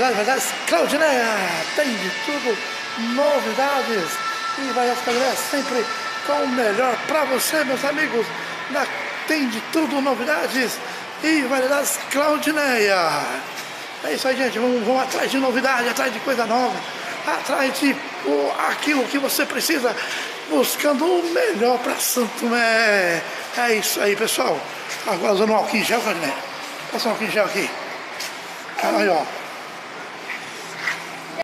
novidades, novidades. Claudineia tem de tudo, novidades. E vai as Claudineia sempre com o melhor para você, meus amigos. Na, tem de tudo, novidades e variedades Claudineia. É isso aí, gente. Vamos, vamos atrás de novidade, atrás de coisa nova, atrás de o, aquilo que você precisa, buscando o melhor para Santo Mé. É isso aí, pessoal. Agora usando o álcool em gel, Claudineia. Passa o álcool em gel aqui. Aí, ó.